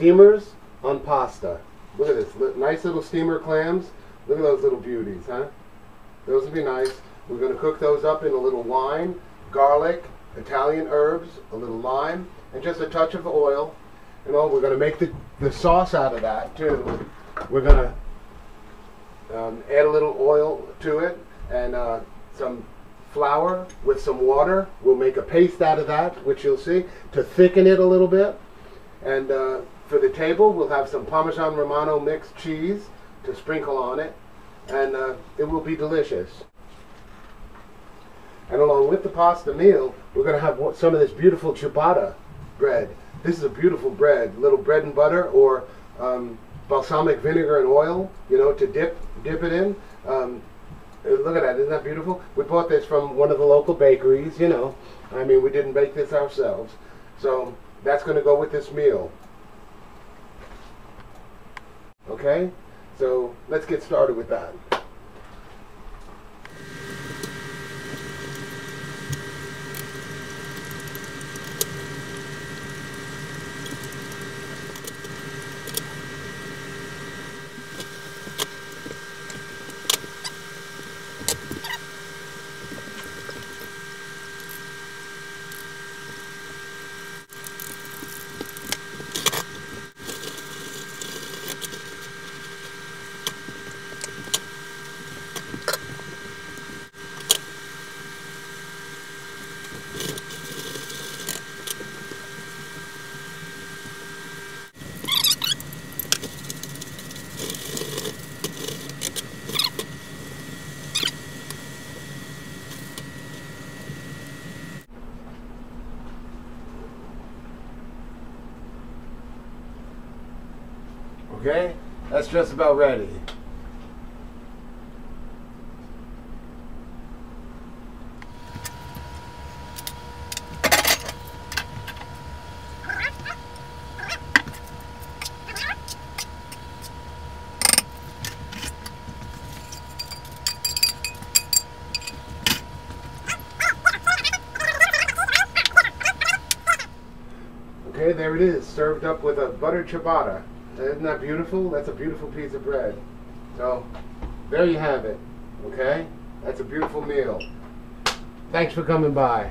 Steamers on pasta. Look at this. Nice little steamer clams. Look at those little beauties, huh? Those would be nice. We're going to cook those up in a little wine, garlic, Italian herbs, a little lime, and just a touch of oil. You know, we're going to make the, the sauce out of that too. We're going to um, add a little oil to it and uh, some flour with some water. We'll make a paste out of that, which you'll see, to thicken it a little bit. And uh, for the table, we'll have some Parmesan Romano mixed cheese to sprinkle on it, and uh, it will be delicious. And along with the pasta meal, we're going to have some of this beautiful ciabatta bread. This is a beautiful bread, little bread and butter or um, balsamic vinegar and oil, you know, to dip dip it in. Um, uh, look at that, isn't that beautiful? We bought this from one of the local bakeries, you know. I mean, we didn't bake this ourselves. So that's going to go with this meal. Okay? So let's get started with that. Okay? That's just about ready. Okay, there it is, served up with a buttered ciabatta. Isn't that beautiful? That's a beautiful piece of bread. So, there you have it. Okay? That's a beautiful meal. Thanks for coming by.